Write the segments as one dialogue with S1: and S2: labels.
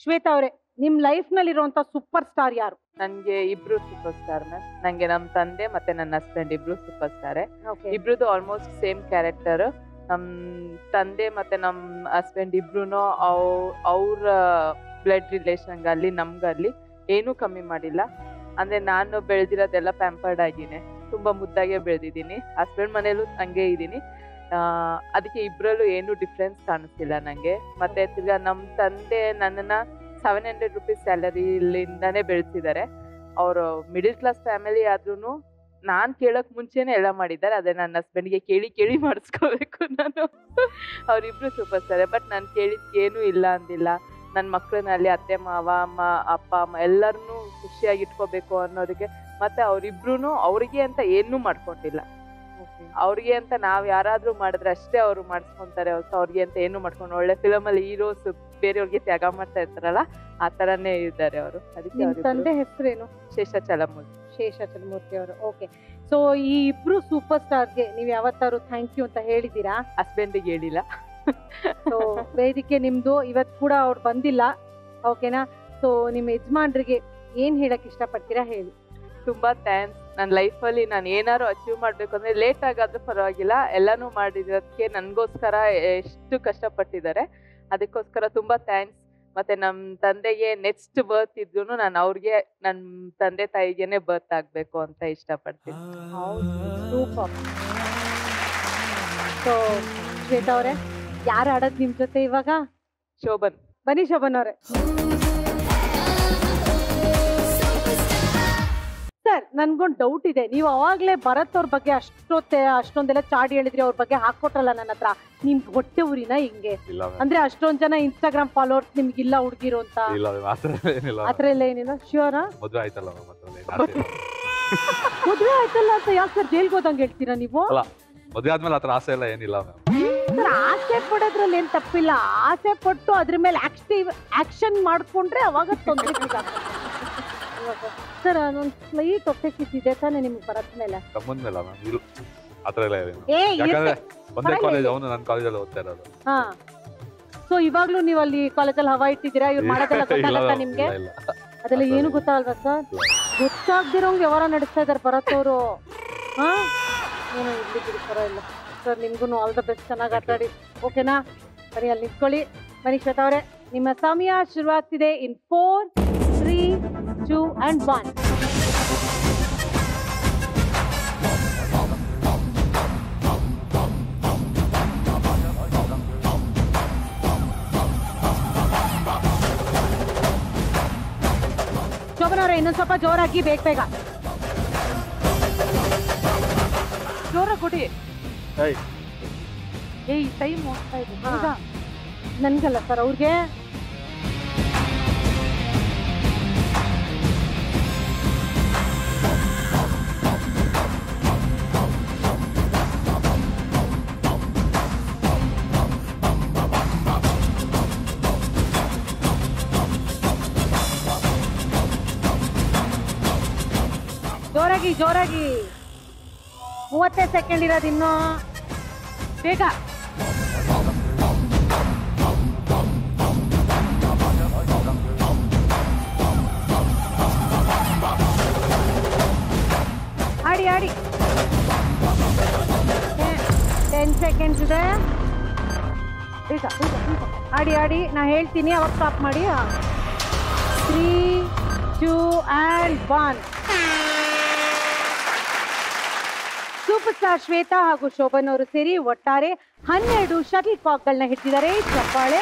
S1: ಶ್ವೇತಾ ಅವರೇ ನಿಮ್ ಲೈಫ್ನಲ್ಲಿ ಇರುವಂತ ಸೂಪರ್ ಸ್ಟಾರ್ ಯಾರು?
S2: ನನ್ಗೆ ಇಬ್ರು ಸೂಪರ್ ಸ್ಟಾರ್ ಮ್ಯಾಮ್. ನಂಗೆ ನಮ್ ತಂದೆ ಮತ್ತೆ ನನ್ನ ಹಸ್ಬೆಂಡ್ ಇಬ್ರು ಸೂಪರ್ ಸ್ಟಾರ್
S1: ಇಬ್ರು
S2: ಇಬ್ರದ್ದು ಆಲ್ಮೋಸ್ಟ್ ಸೇಮ್ ಕ್ಯಾರೆಕ್ಟರ್ ನಮ್ ತಂದೆ ಮತ್ತೆ ನಮ್ ಹಸ್ಬೆಂಡ್ ಇಬ್ರು ಅವ್ರ ಬ್ಲಡ್ ರಿಲೇಷನ್ ಅಲ್ಲಿ ನಮ್ಗಲ್ಲಿ ಏನೂ ಕಮ್ಮಿ ಮಾಡಿಲ್ಲ. ಅಂದ್ರೆ ನಾನು ಬೆಳೆದಿರೋದೆಲ್ಲ ಪ್ಯಾಂಪರ್ಡ್ ಆಗಿನೇ. ತುಂಬಾ ಮುದ್ದಾಗೆ ಬೆಳೆದಿದ್ದೀನಿ. ಹಸ್ಬೆಂಡ್ ಮನೇಲೂ ಹಂಗೆ ಇದ್ದೀನಿ. ಅದಕ್ಕೆ ಇಬ್ಬರಲ್ಲೂ ಏನು ಡಿಫ್ರೆನ್ಸ್ ಕಾಣಿಸ್ತಿಲ್ಲ ನಂಗೆ. ಮತ್ತೆ ತಿರ್ಗಾ ನಮ್ಮ ತಂದೆ ನನ್ನನ್ನ ಸೆವೆನ್ ಹಂಡ್ರೆಡ್ ರುಪೀಸ್ ಸ್ಯಾಲರಿಲಿಂದಾನೇ ಬೆಳೆಸಿದ್ದಾರೆ ಅವರು ಮಿಡಿಲ್ ಕ್ಲಾಸ್ ಫ್ಯಾಮಿಲಿ ಆದ್ರೂ ನಾನ್ ಕೇಳಕ್ ಮುಂಚೆನೆ ಎಲ್ಲ ಮಾಡಿದ್ದಾರೆ. ಅದೇ ನನ್ನ ಹಸ್ಬೆಂಡ್ಗೆ ಕೇಳಿ ಕೇಳಿ ಮಾಡಿಸ್ಕೋಬೇಕು ನಾನು. ಅವ್ರಿಬ್ರು ಸೂಪರ್ ಸ್ಟಾರ್ ಬಟ್ ನಾನು ಕೇಳಿದ್ ಏನು ಇಲ್ಲ ಅಂದಿಲ್ಲ. ನನ್ನ ಮಕ್ಕಳನ್ನಲ್ಲಿ ಅತ್ತೆ, ಮಾವ, ಅಮ್ಮ, ಅಪ್ಪ, ಅಮ್ಮ ಎಲ್ಲರನ್ನೂ ಖುಷಿಯಾಗಿ ಇಟ್ಕೋಬೇಕು ಅನ್ನೋದಕ್ಕೆ. ಮತ್ತೆ ಅವ್ರಿಬ್ರು ಅವ್ರಿಗೆ ಅಂತ ಏನೂ ಮಾಡ್ಕೊಂಡಿಲ್ಲ. ಅವ್ರಿಗೆ ಅಂತ ನಾವ್ ಯಾರಾದ್ರೂ ಮಾಡಿದ್ರೆ ಅಷ್ಟೇ ಅವ್ರು ಮಾಡಿಸ್ಕೊಂತಾರೆ. ಹೊಸ ಅವ್ರಿಗೆ ಅಂತ ಏನು ಮಾಡ್ಕೊಂಡು ಒಳ್ಳೆ ಫಿಲಮ್ ಅಲ್ಲಿ ಹೀರೋಸ್ ಬೇರೆಯವ್ರಿಗೆ ತ್ಯಾಗ ಮಾಡ್ತಾ ಇರ್ತಾರಲ್ಲ ಆ ತರಾನೇ ಇದ್ದಾರೆ ಅವರು. ಅದಕ್ಕೆ
S1: ತಂದೆ ಹೆಸರೇನು?
S2: ಶೇಷಾಚಲಮೂರ್ತಿ.
S1: ಶೇಷಾಚಲಮೂರ್ತಿ ಅವರು. ಓಕೆ ಸೊ ಈ ಇಬ್ರು ಸೂಪರ್ ಸ್ಟಾರ್ಗೆ ನೀವ್ ಯಾವತ್ತಾರು ಥ್ಯಾಂಕ್ ಯು ಅಂತ ಹೇಳಿದೀರಾ
S2: ಹಸ್ಬೆಂಡಿಗೆ ಹೇಳಿಲ್ಲ.
S1: ಸೊ ವೇದಿಕೆ ನಿಮ್ದು. ಇವತ್ ಕೂಡ ಅವ್ರು ಬಂದಿಲ್ಲ. ಓಕೆನಾ ಸೊ ನಿಮ್ಮ ಯಜಮಾನ್ರಿಗೆ ಏನ್ ಹೇಳಕ್ ಇಷ್ಟಪಡ್ತೀರಾ ಹೇಳಿ.
S2: ತುಂಬಾ ಥ್ಯಾಂಕ್ಸ್ ನನ್ನ ಲೈಫಲ್ಲಿ ನಾನು ಏನಾದ್ರು ಅಚೀವ್ ಮಾಡಬೇಕು ಅಂದರೆ ಲೇಟ್ ಆಗಾದ್ರೂ ಪರವಾಗಿಲ್ಲ. ಎಲ್ಲಾನು ಮಾಡಿರೋದಕ್ಕೆ ನನಗೋಸ್ಕರ ಎಷ್ಟು ಕಷ್ಟಪಟ್ಟಿದ್ದಾರೆ. ಅದಕ್ಕೋಸ್ಕರ ತುಂಬ ಥ್ಯಾಂಕ್ಸ್ ಮತ್ತು ನಮ್ಮ ತಂದೆಗೆ ನೆಕ್ಸ್ಟ್ ಬರ್ತ್ ಇದ್ರೂ ನಾನು ಅವ್ರಿಗೆ ನನ್ನ ತಂದೆ ತಾಯಿಗೆನೆ ಬರ್ತ್ ಆಗಬೇಕು ಅಂತ ಇಷ್ಟಪಡ್ತೀನಿ.
S1: ಸೂಪರ್ ಸೊ ಶ್ವೇತಾ ಅವರೇ ಯಾರು ಆಡೋದು ನಿಮ್ಮ ಜೊತೆ ಇವಾಗ?
S2: ಶೋಭನ್.
S1: ಬನ್ನಿ ಶೋಭನ್ ಅವರೇ. ನನ್ಗೊಂದ್ ಡೌಟ್ ಇದೆ. ನೀವು ಅವಾಗ್ಲೇ ಭರತ್ ಅವ್ರ ಬಗ್ಗೆ ಅಷ್ಟೊತ್ತೆ ಅಷ್ಟೊಂದೆಲ್ಲ ಚಾಡಿ ಹೇಳಿದ್ರಿ ಅವ್ರ ಬಗ್ಗೆ ಹಾಕೊಟ್ರಲ್ಲ ನನ್ನ ಹತ್ರ. ನಿಮ್ ಹೊಟ್ಟೆ ಊರಿನ ಹಿಂಗೆ?
S3: ಇಲ್ಲ
S1: ಅಂದ್ರೆ ಅಷ್ಟೊಂದ್ ಜನ ಇನ್ಸ್ಟಾಗ್ರಾಮ್ ಫಾಲೋವರ್ಸ್ ಹುಡುಗಿರು ಅಂತ?
S3: ಇಲ್ಲ ಹುಡುಗಿರು ಆ ಥರ ಏನಿಲ್ಲ
S1: ಆತರ ಎಲ್ಲ ಏನಿಲ್ಲ? ಶ್ಯೂರಾ
S3: ಮದುವೆ ಆಯ್ತಲ್ಲ ಮ್ಯಾಮ್
S1: ಮದ್ವೆ ಆಯ್ತಲ್ಲ ಅಂತ ಯಾಕೆ ಸರ್ ಜೈಲ್ಗೆ ಹೋದಂಗೆ ಹೇಳ್ತೀರಾ ನೀವು?
S3: ಮದುವೆ ಆದ್ಮೇಲೆ ಆ ಥರ ಆಸೆ ಎಲ್ಲ ಏನಿಲ್ಲ ಮ್ಯಾಮ್
S1: ಸರ್ ಆಸೆ ಪಡೋದ್ರಲ್ಲಿ ಏನ್ ತಪ್ಪಿಲ್ಲ. ಆಸೆ ಪಟ್ಟು ಅದ್ರ ಮೇಲೆ ಆಕ್ಟಿವ್ ಆಕ್ಷನ್ ಮಾಡ್ಕೊಂಡ್ರೆ ಅವಾಗ ತೊಂದರೆ ಸರ್ ಅದೊಂದು ಸ್ಲೈಟ್ ಹೊಟ್ಟೆ ಕಿತ್ತಿದೆ ತಾನೇ ನಿಮ್ಗೆ ಬರತ್ ಮೇಲೆ?
S3: ಕಮ್ಮನ್ ಮೇಲೆ ಮ್ಯಾಮ್ ಇಲ್ಲ ಆ ಥರ ಎಲ್ಲ ಏನಿಲ್ಲ
S1: ಏ
S3: ಯಾಕಂದ್ರೆ ಒಂದೇ ಕಾಲೇಜ್ ಅವನು ನನ್ನ ಕಾಲೇಜಲ್ಲಿ ಓದ್ತಾ ಇರೋದು.
S1: ಹಾ. ಸೊ ಇವಾಗ್ಲೂ ನೀವು ಅಲ್ಲಿ ಕಾಲೇಜಲ್ಲಿ ಹವಾ ಇಟ್ಟಿದ್ದೀರಾ? ಇವ್ರು ಮಾಡೋದೆಲ್ಲ
S3: ಇಲ್ಲ
S1: ಗೊತ್ತಾಗತ್ತಾ ನಿಮ್ಗೆ?
S3: ಇಲ್ಲ, ಇಲ್ಲ.
S1: ಅದೆಲ್ಲ ಏನು
S3: ಇಲ್ಲ.
S1: ಗೊತ್ತಾಗಲ್ವಾ ಸರ್ ಗೊತ್ತಾಗ್ದಿರೋಂಗ್ ವ್ಯವಹಾರ ನಡೆಸ್ತಾ ಇದ್ದಾರೆ ಭರತ್ ಅವರು ಹಾ? ಏನೋ ಇಲ್ಲಿ ಬಿಡಿ ಪರವಾಗಿಲ್ಲ. ಸರ್ ನಿಮ್ಗೂ ಆಲ್ ದ ಬೆಸ್ಟ್ ಚೆನ್ನಾಗಿ ಆಟ ಆಡಿ ಓಕೆನಾ ಬನ್ನಿ ಅಲ್ಲಿ ನಿಂತ್ಕೊಳ್ಳಿ. ಬನ್ನಿ ಶ್ವೇತಾ ಅವರೇ. ನಿಮ್ಮ ಸಮಯ ಶುರುವಾಗ್ತಿದೆ in four three two and one Shobhana ಅವರೇ ಇನ್ನೊಂದ್ ಸ್ವಲ್ಪ ಜೋರಾಗಿ ಬೇಗ ಬೇಗ
S2: ಜೋರ ಕೊಡಿ
S3: ಏಯ್,
S2: ಏಯ್ ಟೈಮ್ ಹೋಗ್ತಾ ಇದೆ
S1: ಹಾ.
S2: ಹೌದಾ?
S1: ನನ್ಗಲ್ಲ ಸರ್ ಅವ್ರಿಗೆ ಜೋರಾಗಿ ಜೋರಾಗಿ ಮೂವತ್ತೇ ಸೆಕೆಂಡ್ ಇರೋದು ಇನ್ನು ಬೇಗ. ಆಡಿ ಆಡಿ. ಟೆನ್ ಸೆಕೆಂಡ್ಸ್ ಇದೆ. ಬೇಗ ಬೇಗ ಬೇಗ. ಆಡಿ ಆಡಿ. ನಾ ಹೇಳ್ತೀನಿ, ಅವಾಗ ಸ್ಟಾಪ್ ಮಾಡಿ. Three two and one super star Shweta ಹಾಗೂ ಶೋಭನ್ ಅವರು ಸೇರಿ ಒಟ್ಟಾರೆ ಹನ್ನೆರಡು ಶಟಲ್ ಕಾಕ್ಗಳನ್ನ ಹಿಡಿದಿದ್ದಾರೆ. ಚಪ್ಪಾಳೆ.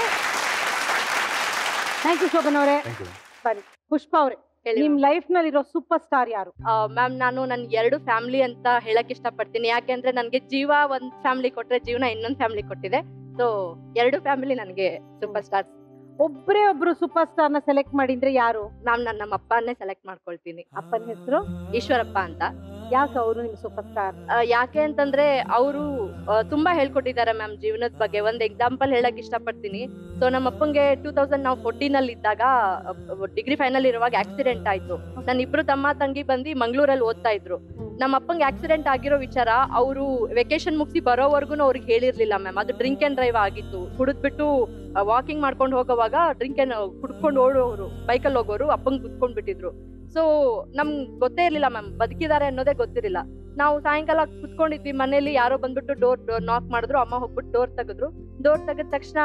S1: ಥ್ಯಾಂಕ್ ಯು ಶೋಭನ್ ಅವರೇ.
S3: ಸರಿ ಪುಷ್ಪಾ
S1: ಬನ್ನಿ. ಪುಷ್ಪ ಅವರೇ ನಿಮ್ ಲೈಫ್ ನಲ್ಲಿರೋ ಸೂಪರ್ ಸ್ಟಾರ್ ಯಾರು?
S4: ಮ್ಯಾಮ್ ನಾನು ನನ್ ಎರಡು ಫ್ಯಾಮಿಲಿ ಅಂತ ಹೇಳಕ್ ಇಷ್ಟಪಡ್ತೀನಿ. ಯಾಕೆಂದ್ರೆ ನನ್ಗೆ ಜೀವ ಒಂದ್ ಫ್ಯಾಮಿಲಿ ಕೊಟ್ರೆ ಜೀವನ ಇನ್ನೊಂದ್ ಫ್ಯಾಮಿಲಿ ಕೊಟ್ಟಿದೆ. ಸೊ ಎರಡು ಫ್ಯಾಮಿಲಿ ನನಗೆ ಸೂಪರ್ ಸ್ಟಾರ್
S1: ಒಬ್ಬರೇ ಒಬ್ರು ಸೂಪರ್ ಸ್ಟಾರ್ನ ಸೆಲೆಕ್ಟ್ ಮಾಡಿದ್ರೆ ಯಾರು?
S4: ಮ್ಯಾಮ್ ನಾನು ನಮ್ಮ ಅಪ್ಪನ್ನೇ ಸೆಲೆಕ್ಟ್ ಮಾಡ್ಕೊಳ್ತೀನಿ.
S1: ಅಪ್ಪನ ಹೆಸರು?
S4: ಈಶ್ವರಪ್ಪ ಅಂತ.
S1: ಯಾಕೆ ಅವರು ನಿಮ್ಗೆ ಸೂಪರ್ ಸ್ಟಾರ್
S4: ಯಾಕೆ ಅಂತಂದ್ರೆ ಅವರು ತುಂಬಾ ಹೇಳ್ಕೊಟ್ಟಿದ್ದಾರೆ ಮ್ಯಾಮ್ ಜೀವನದ ಬಗ್ಗೆ. ಒಂದ್ ಎಕ್ಸಾಂಪಲ್ ಹೇಳಕ್ ಇಷ್ಟಪಡ್ತೀನಿ. ಸೊ ನಮ್ಮ ಅಪ್ಪಂಗೆ ಟೂ ತೌಸಂಡ್ ನಾವು ಫೋರ್ಟೀನ್ ಅಲ್ಲಿ ಇದ್ದಾಗ ಡಿಗ್ರಿ ಫೈನಲ್ ಇರುವಾಗ ಆಕ್ಸಿಡೆಂಟ್ ಆಯ್ತು. ನನ್ನ ಇಬ್ರು ತಮ್ಮ ತಂಗಿ ಬಂದು ಮಂಗಳೂರಲ್ಲಿ ಓದ್ತಾ ಇದ್ರು. ನಮ್ಮ ಅಪ್ಪಂಗೆ ಆಕ್ಸಿಡೆಂಟ್ ಆಗಿರೋ ವಿಚಾರ ಅವರು ವೆಕೇಶನ್ ಮುಗಿಸಿ ಬರೋವರೆಗೂ ಅವ್ರಿಗೆ ಹೇಳಿರ್ಲಿಲ್ಲ ಮ್ಯಾಮ್. ಅದು ಡ್ರಿಂಕ್ ಅಂಡ್ ಡ್ರೈವ್ ಆಗಿತ್ತು. ಕುಡಿದ್ಬಿಟ್ಟು ವಾಕಿಂಗ್ ಮಾಡ್ಕೊಂಡು ಹೋಗೋವಾಗ ಡ್ರಿಂಕ್ ಏನು ಕುಡ್ಕೊಂಡು ಓಡೋರು ಬೈಕಲ್ಲಿ ಹೋಗೋರು, ಅಪ್ಪಂಗೆ ಕುತ್ಕೊಂಡು ಬಿಟ್ಟಿದ್ರು ಸೊ ನಮ್ಗೆ ಗೊತ್ತೇ ಇರಲಿಲ್ಲ ಮ್ಯಾಮ್ ಬದುಕಿದ್ದಾರೆ ಅನ್ನೋದೇ ಗೊತ್ತಿರಲಿಲ್ಲ. ನಾವು ಸಾಯಂಕಾಲ ಕುತ್ಕೊಂಡಿದ್ವಿ ಮನೇಲಿ ಯಾರೋ ಬಂದ್ಬಿಟ್ಟು ಡೋರ್ ನಾಕ್ ಮಾಡಿದ್ರು, ಅಮ್ಮ ಹೋಗ್ಬಿಟ್ಟು ಡೋರ್ ತೆಗೆದ್ರು. ಡೋರ್ ತೆಗೆದ ತಕ್ಷಣ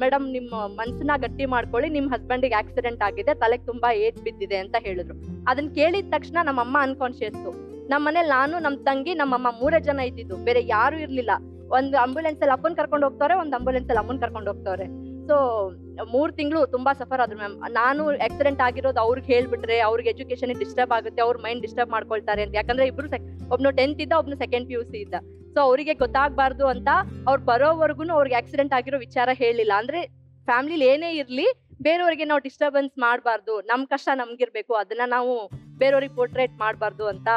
S4: ಮೇಡಮ್ ನಿಮ್ಮ ಮನ್ಸನ್ನ ಗಟ್ಟಿ ಮಾಡ್ಕೊಳ್ಳಿ, ನಿಮ್ಮ ಹಸ್ಬೆಂಡಿಗೆ ಆಕ್ಸಿಡೆಂಟ್ ಆಗಿದೆ, ತಲೆಗೆ ತುಂಬಾ ಏಜ್ ಬಿದ್ದಿದೆ ಅಂತ ಹೇಳಿದ್ರು. ಅದನ್ನ ಕೇಳಿದ ತಕ್ಷಣ ನಮ್ಮ ಅಮ್ಮ ಅನ್ಕಾನ್ಶಿಯಸ್ ನಮ್ಮ ಮನೇಲಿ ನಾನು ನಮ್ಮ ತಂಗಿ, ನಮ್ಮ ಅಮ್ಮ ಮೂರೇ ಜನ ಇದ್ದಿದ್ದು. ಬೇರೆ ಯಾರು ಇರ್ಲಿಲ್ಲ. ಒಂದು ಆಂಬ್ಯುಲೆನ್ಸ್ ಅಲ್ಲಿ ಅಪ್ಪನ್ ಕರ್ಕೊಂಡು ಹೋಗ್ತಾರೆ ಒಂದು ಆಂಬ್ಯುಲೆನ್ಸ್ ಅಲ್ಲಿ ಅಮ್ಮನ್ ಕರ್ಕೊಂಡು ಹೋಗ್ತಾರೆ ಸೊ ಮೂರು ತಿಂಗಳು ತುಂಬಾ ಸಫರ್ ಆದ್ರು ಮ್ಯಾಮ್ ನಾನು ಆಕ್ಸಿಡೆಂಟ್ ಆಗಿರೋದು ಅವ್ರಿಗೆ ಹೇಳ್ಬಿಟ್ರೆ ಅವ್ರಿಗೆ ಎಜುಕೇಶನ್ ಡಿಸ್ಟರ್ಬ್ ಆಗುತ್ತೆ, ಅವ್ರ ಮೈಂಡ್ ಡಿಸ್ಟರ್ಬ್ ಮಾಡ್ಕೊಳ್ತಾರೆ ಅಂತ. ಯಾಕಂದ್ರೆ ಇಬ್ರು ಒಬ್ನು ಟೆಂತ್ ಇದ್ದ, ಒಬ್ನು ಸೆಕೆಂಡ್ ಪಿ ಯು ಸಿ ಇದ್ದ. ಸೊ ಅವರಿಗೆ ಗೊತ್ತಾಗಬಾರ್ದು ಅಂತ ಅವ್ರು ಬರೋವರೆಗೂ ಅವ್ರಿಗೆ ಆಕ್ಸಿಡೆಂಟ್ ಆಗಿರೋ ವಿಚಾರ ಹೇಳಿಲ್ಲ. ಅಂದ್ರೆ ಫ್ಯಾಮಿಲಿ ಏನೇ ಇರ್ಲಿ, ಬೇರೆಯವರಿಗೆ ನಾವು ಡಿಸ್ಟರ್ಬೆನ್ಸ್ ಮಾಡಬಾರ್ದು. ನಮ್ಮ ಕಷ್ಟ ನಮ್ಗಿರ್ಬೇಕು. ಅದನ್ನ ನಾವು ಬೇರೆಯವ್ರಿಗೆ ಪೋರ್ಟ್ರೇಟ್ ಮಾಡಬಾರ್ದು ಅಂತ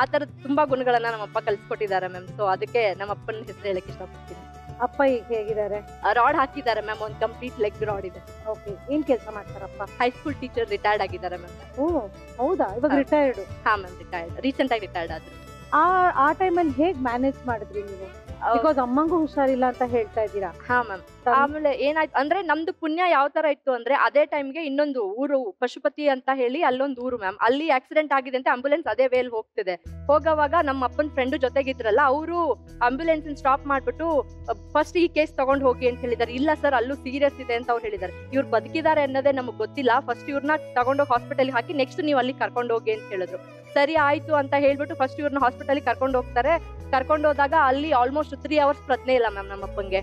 S4: ಆ ಥರದ ತುಂಬಾ ಗುಣಗಳನ್ನ ನಮ್ಮಪ್ಪ ಕಲಿಸ್ಕೊಟ್ಟಿದ್ದಾರೆ ಮ್ಯಾಮ್ ಸೊ ಅದಕ್ಕೆ ನಮ್ಮಪ್ಪನ ಹೆಸರು ಹೇಳಕ್ ಇಷ್ಟಪಡ್ತೀನಿ.
S1: ಅಪ್ಪ ಈಗ ಹೇಗಿದ್ದಾರೆ
S4: ರಾಡ್ ಹಾಕಿದ್ದಾರೆ ಮ್ಯಾಮ್ ಒಂದು ಕಂಪ್ಲೀಟ್ ಲೆಗ್ ರಾಡ್ ಇದೆ.
S1: ಓಕೆ ಏನ್ ಕೆಲಸ ಮಾಡ್ತಾರಪ್ಪ?
S4: ಹೈಸ್ಕೂಲ್ ಟೀಚರ್ ರಿಟೈರ್ಡ್ ಆಗಿದ್ದಾರೆ ಮ್ಯಾಮ್
S1: ಓ ಹೌದಾ? ಇವಾಗ ರಿಟೈರ್ಡ್
S4: ಹಾ ಮ್ಯಾಮ್ ರಿಟೈರ್ಡ್ ರೀಸೆಂಟ್ ಆಗಿ ರಿಟೈರ್ಡ್ ಆದ್ರು.
S1: ಆ ಆ ಟೈಮಲ್ಲಿ ಹೇಗ್ ಮ್ಯಾನೇಜ್ ಮಾಡಿದ್ರಿ ನೀವು? ಬಿಕಾಸ್ ಅಮ್ಮಂಗೂ ಹುಷಾರಿಲ್ಲ ಅಂತ ಹೇಳ್ತಾ ಇದ್ದೀರಾ?
S4: ಹಾ ಮ್ಯಾಮ್ ಆಮೇಲೆ ಏನಾಯ್ತು ಅಂದ್ರೆ ನಮ್ದು ಪುಣ್ಯ ಯಾವ ತರ ಇತ್ತು ಅಂದ್ರೆ ಅದೇ ಟೈಮ್ಗೆ ಇನ್ನೊಂದು ಊರು ಪಶುಪತಿ ಅಂತ ಹೇಳಿ ಅಲ್ಲೊಂದು ಊರು ಮ್ಯಾಮ್ ಅಲ್ಲಿ ಆಕ್ಸಿಡೆಂಟ್ ಆಗಿದೆ ಅಂತ ಆಂಬುಲೆನ್ಸ್ ಅದೇ ವೇಲ್ ಹೋಗ್ತಿದೆ. ಹೋಗೋವಾಗ ನಮ್ಮ ಅಪ್ಪನ ಫ್ರೆಂಡ್ ಜೊತೆಗಿದ್ರಲ್ಲ ಅವರು ಆಂಬುಲೆನ್ಸ್ ಸ್ಟಾಪ್ ಮಾಡ್ಬಿಟ್ಟು ಫಸ್ಟ್ ಈ ಕೇಸ್ ತಗೊಂಡ್ ಹೋಗಿ ಅಂತ ಹೇಳಿದಾರೆ. ಇಲ್ಲ ಸರ್ ಅಲ್ಲೂ ಸೀರಿಯಸ್ ಇದೆ ಅಂತ ಅವ್ರು ಹೇಳಿದಾರೆ. ಇವ್ರು ಬದುಕಿದ್ದಾರೆ ಅನ್ನೋದೇ ನಮಗೆ ಗೊತ್ತಿಲ್ಲ. ಫಸ್ಟ್ ಇವ್ರನ್ನ ತಗೊಂಡೋಗಿ ಹಾಸ್ಪಿಟಲ್ ಹಾಕಿ ನೆಕ್ಸ್ಟ್ ನೀವು ಅಲ್ಲಿ ಕರ್ಕೊಂಡು ಹೋಗಿ ಅಂತ ಹೇಳಿದ್ರು. ಸರಿ ಆಯ್ತು ಅಂತ ಹೇಳ್ಬಿಟ್ಟು ಫಸ್ಟ್ ಇವ್ರನ್ನ ಹಾಸ್ಪಿಟಲ್ ಕರ್ಕೊಂಡು ಹೋಗ್ತಾರೆ. ಕರ್ಕೊಂಡು ಹೋದಾಗ ಅಲ್ಲಿ ಆಲ್ಮೋಸ್ಟ್ ತ್ರೀ ಅವರ್ಸ್ ಪ್ರಜ್ಞೆ ಇಲ್ಲ ಮ್ಯಾಮ್ ನಮ್ಮ ಅಪ್ಪಂಗೆ.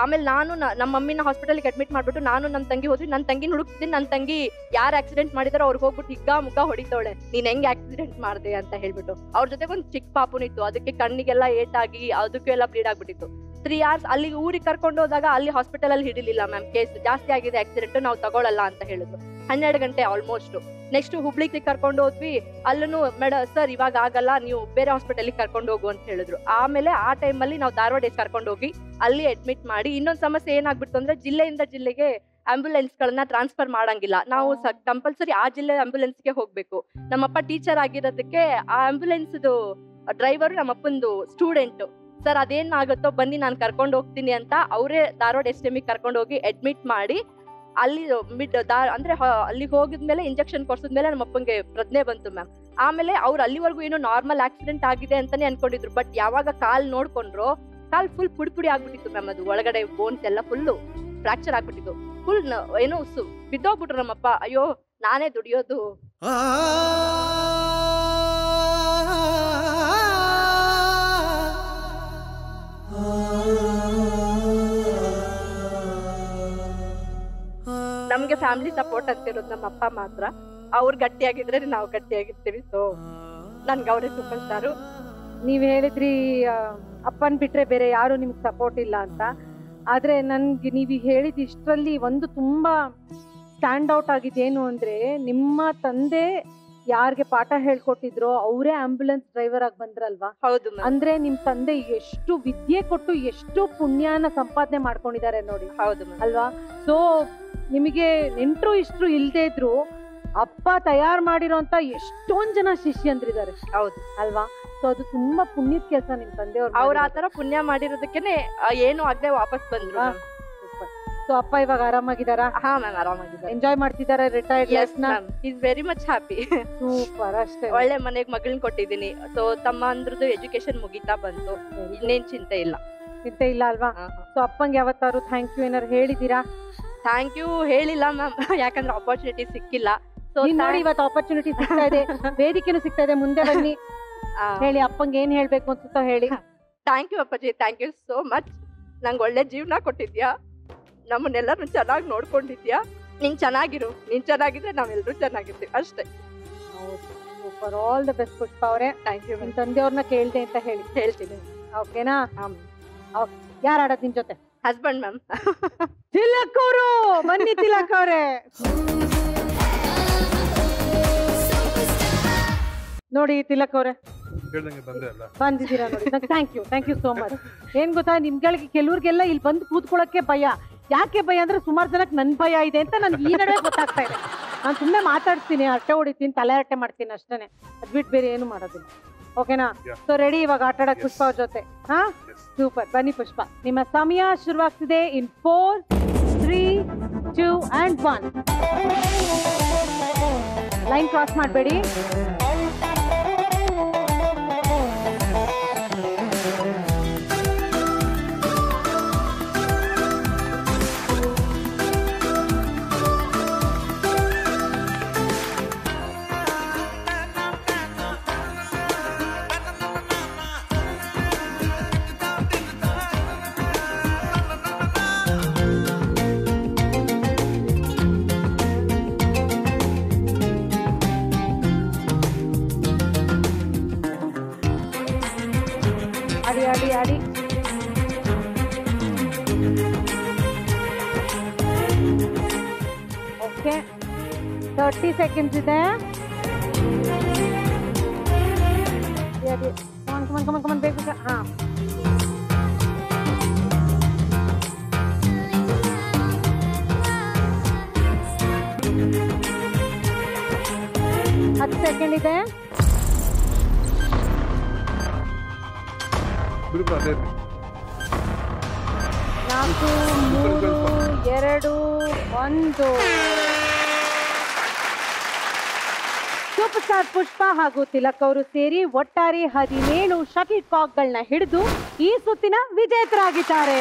S4: ಆಮೇಲೆ ನಾನು ನಮ್ಮ ಮಮ್ಮಿನ ಹಾಸ್ಪಿಟಲ್ಗೆ ಅಡ್ಮಿಟ್ ಮಾಡ್ಬಿಟ್ಟು ನಾನು ನನ್ನ ತಂಗಿ ಹೋದ್ವಿ. ನನ್ನ ತಂಗಿ ಹುಡುಕ್ತೀನಿ ನನ್ನ ತಂಗಿ ಯಾರು ಆಕ್ಸಿಡೆಂಟ್ ಮಾಡಿದಾರೋ ಅವ್ರಿಗೆ ಹೋಗ್ಬಿಟ್ಟು ಹಿಗ್ಗ ಮುಗ್ಗ ಹೊಡಿತಾವಳೆ. ನೀನ್ ಹೆಂಗ್ ಆಕ್ಸಿಡೆಂಟ್ ಮಾಡ್ದೆ ಅಂತ ಹೇಳ್ಬಿಟ್ಟು. ಅವ್ರ ಜೊತೆಗೆ ಒಂದು ಚಿಕ್ಕ ಪಾಪುನಿತ್ತು ಅದಕ್ಕೆ ಕಣ್ಣಿಗೆಲ್ಲ ಏಟಾಗಿ ಅದಕ್ಕೂ ಎಲ್ಲ ಬ್ಲೀಡ್ ಆಗ್ಬಿಟ್ಟಿತ್ತು. ತ್ರೀ ಅವರ್ಸ್ ಅಲ್ಲಿ ಊರಿಗೆ ಕರ್ಕೊಂಡು ಹೋದಾಗ ಅಲ್ಲಿ ಹಾಸ್ಪಿಟಲ್ ಅಲ್ಲಿ ಹಿಡಿಲಿಲ್ಲ ಮ್ಯಾಮ್ ಕೇಸ್ ಜಾಸ್ತಿ ಆಗಿದೆ ಆಕ್ಸಿಡೆಂಟ್ ನಾವು ತಗೊಳ್ಳಲ್ಲ ಅಂತ ಹೇಳಿದ್ರು. ಹನ್ನೆರಡು ಗಂಟೆ ಆಲ್ಮೋಸ್ಟ್ ನೆಕ್ಸ್ಟ್ ಹುಬ್ಳಿಗೆ ಕರ್ಕೊಂಡು ಹೋದ್ವಿ. ಅಲ್ಲೂ ಮೇಡ, ಸರ್, ಇವಾಗ ಆಗಲ್ಲ, ನೀವು ಬೇರೆ ಹಾಸ್ಪಿಟಲ್ಗೆ ಕರ್ಕೊಂಡು ಹೋಗು ಅಂತ ಹೇಳಿದ್ರು. ಆಮೇಲೆ ಆ ಟೈಮಲ್ಲಿ ನಾವು ಧಾರವಾಡ ಕರ್ಕೊಂಡು ಹೋಗಿ ಅಲ್ಲಿ ಅಡ್ಮಿಟ್ ಮಾಡಿ ಇನ್ನೊಂದು ಸಮಸ್ಯೆ ಏನಾಗ್ಬಿಡ್ತು ಅಂದ್ರೆ ಜಿಲ್ಲೆಯಿಂದ ಜಿಲ್ಲೆಗೆ ಆಂಬ್ಯುಲೆನ್ಸ್ ಗಳನ್ನ ಟ್ರಾನ್ಸ್ಫರ್ ಮಾಡಂಗಿಲ್ಲ. ನಾವು ಕಂಪಲ್ಸರಿ ಆ ಜಿಲ್ಲೆ ಆಂಬ್ಯುಲೆನ್ಸ್ಗೆ ಹೋಗ್ಬೇಕು. ನಮ್ಮಪ್ಪ ಟೀಚರ್ ಆಗಿರೋದಕ್ಕೆ ಆ ಆಂಬ್ಯುಲೆನ್ಸ್ ಡ್ರೈವರ್ ನಮ್ಮಪ್ಪಂದು ಸ್ಟೂಡೆಂಟ್ ಸರ್ ಅದೇನಾಗುತ್ತೋ ಬನ್ನಿ, ನಾನು ಕರ್ಕೊಂಡು ಹೋಗ್ತೀನಿ ಅಂತ ಅವರೇ ಧಾರವಾಡ ಎಸ್ ಎಂ ಕರ್ಕೊಂಡು ಹೋಗಿ ಅಡ್ಮಿಟ್ ಮಾಡಿ ಅಲ್ಲಿ ಮಿಡ್ ದಾ ಅಂದ್ರೆ ಅಲ್ಲಿಗೆ ಅಲ್ಲಿ ಹೋಗಿದ್ಮೇಲೆ ಇಂಜೆಕ್ಷನ್ ಕೊಡ್ಸಿದ್ಮೇಲೆ ನಮ್ಮ ಅಪ್ಪಂಗೆ ಪ್ರಜ್ಞೆ ಬಂತು ಮ್ಯಾಮ್ ಆಮೇಲೆ ಅವ್ರು ಅಲ್ಲಿವರೆಗೂ ಏನೋ ನಾರ್ಮಲ್ ಆಕ್ಸಿಡೆಂಟ್ ಆಗಿದೆ ಅಂತಾನೆ ಅನ್ಕೊಂಡಿದ್ರು ಬಟ್ ಯಾವಾಗ ಕಾಲ್ ನೋಡ್ಕೊಂಡ್ರು ಕಾಲ್ ಫುಲ್ ಪುಡಿ ಪುಡಿ ಆಗ್ಬಿಟ್ಟಿತ್ತು ಮ್ಯಾಮ್ ಅದು ಒಳಗಡೆ ಬೋನ್ಸ್ ಎಲ್ಲ ಫುಲ್ಲು ಫ್ರಾಕ್ಚರ್ ಆಗ್ಬಿಟ್ಟಿತ್ತು ಫುಲ್ ಏನೋ ಬಿದ್ದೋಗ್ಬಿಟ್ರು ನಮ್ಮಪ್ಪ ಅಯ್ಯೋ ನಾನೇ ದುಡಿಯೋದು ನಮ್ಗೆ ಫ್ಯಾಮಿಲಿ ಸಪೋರ್ಟ್ ಅಂತಿರೋದು ನಮ್ಮ ಅಪ್ಪ ಮಾತ್ರ. ಅವ್ರು ಗಟ್ಟಿಯಾಗಿದ್ರೆ ನಾವು ಗಟ್ಟಿಯಾಗಿರ್ತೀವಿ ಸೊ ನನ್ಗೆ ಅವರೇ ಸೂಪರ್ ಸ್ಟಾರು
S1: ನೀವ್ ಹೇಳಿದ್ರಿ ಅಪ್ಪನ್ ಬಿಟ್ರೆ ಬೇರೆ ಯಾರು ನಿಮ್ಗೆ ಸಪೋರ್ಟ್ ಇಲ್ಲ ಅಂತ. ಆದ್ರೆ ನನ್ಗೆ ನೀವು ಹೇಳಿದ ಇಷ್ಟರಲ್ಲಿ ಒಂದು ತುಂಬಾ ಸ್ಟ್ಯಾಂಡ್ ಔಟ್ ಆಗಿದ್ದೇನು ಅಂದ್ರೆ ನಿಮ್ಮ ತಂದೆ ಯಾರಿಗೆ ಪಾಠ ಹೇಳ್ಕೊಟ್ಟಿದ್ರೋ ಅವರೇ ಆಂಬ್ಯುಲೆನ್ಸ್ ಡ್ರೈವರ್ ಆಗಿ ಬಂದ್ರಲ್ವಾ?
S4: ಹೌದು
S1: ಅಂದ್ರೆ ನಿಮ್ ತಂದೆ ಎಷ್ಟು ವಿದ್ಯೆ ಕೊಟ್ಟು ಎಷ್ಟು ಪುಣ್ಯನ ಸಂಪಾದನೆ ಮಾಡ್ಕೊಂಡಿದ್ದಾರೆ ನೋಡಿ.
S4: ಹೌದು
S1: ಅಲ್ವಾ? ಸೊ ನಿಮಗೆ ನೆಂಟರು ಇಷ್ಟರು ಇಲ್ಲದೇ ಇದ್ರು ಅಪ್ಪ ತಯಾರು ಮಾಡಿರೋಂತ ಎಷ್ಟೊಂದು ಜನ ಶಿಷ್ಯಂದ್ರಿದ್ದಾರೆ
S4: ಹೌದು.
S1: ಅಲ್ವಾ? ಸೊ ಅದು ತುಂಬಾ ಪುಣ್ಯದ ಕೆಲಸ ನಿಮ್ ತಂದೆಯವ್ರು
S4: ಅವ್ರ ಆತರ ಪುಣ್ಯ ಮಾಡಿರೋದಕ್ಕೇನೆ ಆ, ಏನು ಆಗದೆ ವಾಪಸ್ ಬಂದ್ರು
S1: ಹಾ. ಸೊ ಅಪ್ಪ ಇವಾಗ ಆರಾಮಾಗಿದಾರ
S4: ಹಾ ಮ್ಯಾಮ್ ಆರಾಮಾಗಿದ್ದಾರೆ.
S1: ಎಂಜಾಯ್ ಮಾಡ್ತಿದಾರೆ retired
S4: yes ma'am is very much happy
S1: super ಅಷ್ಟೇ.
S4: ಒಳ್ಳೆ ಮನೆಗೆ ಮಗಳನ್ನ ಕೊಟ್ಟಿದ್ದೀನಿ. ಸೊ ತಮ್ಮ ಅಂದ್ರದ್ದು ಎಜುಕೇಶನ್ ಮುಗಿತಾ ಬಂತು. ಇನ್ನೇನ್ ಚಿಂತೆ ಇಲ್ಲ.
S1: ಚಿಂತೆ ಇಲ್ಲ ಅಲ್ವಾ? ಸೊ ಅಪ್ಪಂಗೆ ಯಾವತ್ತಾರು ಥ್ಯಾಂಕ್ ಯು ಏನಾರು ಹೇಳಿದೀರಾ
S4: ಥ್ಯಾಂಕ್ ಯು ಹೇಳಿಲ್ಲ ಮ್ಯಾಮ್ ಯಾಕಂದ್ರೆ ಆಪರ್ಚುನಿಟಿ ಸಿಕ್ಕಿಲ್ಲ. ಸೊ
S1: ನೋಡಿ ಇವತ್ತು ಆಪರ್ಚುನಿಟಿ ಸಿಗ್ತಾ ಇದೆ. ವೇದಿಕೆನೂ ಸಿಗ್ತಾ ಇದೆ. ಮುಂದೆ ಬನ್ನಿ. ಹೇಳಿ ಅಪ್ಪಂಗೆ ಏನ್ ಹೇಳ್ಬೇಕು ಅಂತ ಹೇಳಿ.
S4: ಥ್ಯಾಂಕ್ ಯು ಅಪ್ಪಾಜಿ. ಥ್ಯಾಂಕ್ ಯು ಸೋ ಮಚ್ ನಂಗೆ ಒಳ್ಳೆ ಜೀವನ ಕೊಟ್ಟಿದ್ಯಾ? ನಮ್ಮನ್ನೆಲ್ಲರೂ ಚೆನ್ನಾಗಿ ನೋಡ್ಕೊಂಡಿದ್ಯಾ? ನೀನ್ ಚೆನ್ನಾಗಿರು. ನೀನ್ ಚೆನ್ನಾಗಿದ್ರೆ ನಾವೆಲ್ಲರೂ ಚೆನ್ನಾಗಿರ್ತೀವಿ. ಅಷ್ಟೇ.
S1: For all the best Pushpa ಅವರೇ.
S4: ಥ್ಯಾಂಕ್ ಯು
S1: ತಂದೆಯವ್ರನ್ನ ಕೇಳಿದೆ ಅಂತ ಹೇಳಿ.
S4: ಹೇಳ್ತೀನಿ.
S1: ಓಕೆನಾ ಯಾರು ಆಡೋದು ನಿನ್ ಜೊತೆ?
S4: ಹಸ್ಬೆಂಡ್ ಮ್ಯಾಮ್
S1: ತಿಲಕ್ ಅವರು ಬನ್ನಿ ತಿಲಕ್ ಅವರೇ. ನೋಡಿ ತಿಲಕ್ ಅವರೇ.
S3: ಹೇಳ್ದಂಗೆ ಬಂದೆ ಅಲ್ಲ?
S1: ಬಂದಿದ್ದೀರಾ ನೋಡಿ. Thank you thank you so much ಏನ್ ಗೊತ್ತಾ ನಿಮ್ಗಳಿಗೆ ಕೆಲವ್ರಿಗೆಲ್ಲ ಇಲ್ಲಿ ಬಂದು ಕೂತ್ಕೊಳ್ಳೋಕೆ ಭಯ. ಯಾಕೆ ಭಯ ಅಂದ್ರೆ ಸುಮಾರು ಜನಕ್ಕೆ ನನ್ ಭಯ ಇದೆ ಅಂತ ನನ್ಗೆ ಈ ನಡುವೆ ಗೊತ್ತಾಗ್ತಾ ಇದೆ. ನಾನು ಸುಮ್ಮನೆ ಮಾತಾಡ್ತೀನಿ ಅಟ್ಟೆ ಹೊಡಿತೀನಿ ತಲೆ ಅಟ್ಟೆ ಮಾಡ್ತೀನಿ ಅಷ್ಟೇನೆ. ಅದ್ ಬಿಟ್ಟು ಬೇರೆ ಏನು ಮಾಡೋದಿಲ್ಲ. ಓಕೆನಾ. ಸೊ ರೆಡಿ ಇವಾಗ ಆಟ ಆಡಕ್. ಪುಷ್ಪ ಅವ್ರ ಜೊತೆ. ಹಾ? ಸೂಪರ್ ಬನ್ನಿ ಪುಷ್ಪ. ನಿಮ್ಮ ಸಮಯ ಶುರುವಾಗ್ತಿದೆ in four three two and one line cross ಮಾಡಬೇಡಿ. ತರ್ಟಿ ಸೆಕೆಂಡ್ಸ್ ಇದೆ come on come on come on come on ಬೇಕು ಹಾ ಹತ್ತು ಸೆಕೆಂಡ್ ಇದೆ
S3: ಬಿಡು ಬಿಡು ಅದೇ
S1: ನಾಲ್ಕು ಮೂರು ಎರಡು ಒಂದು ಸೂಪರ್ ಸ್ಟಾರ್ ಪುಷ್ಪ ಹಾಗೂ ತಿಲಕ್ ಅವರು ಸೇರಿ ಒಟ್ಟಾರೆ ಹದಿನೇಳು ಶಟಲ್ ಕಾಕ್ಗಳನ್ನ ಹಿಡಿದು ಈ ಸುತ್ತಿನ ವಿಜೇತರಾಗಿದ್ದಾರೆ.